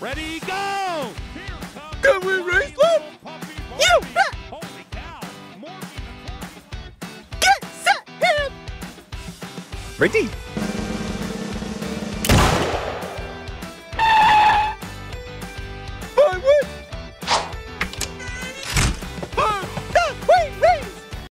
Ready, go! Can we race them? You Holy cow! Get set him. Ready?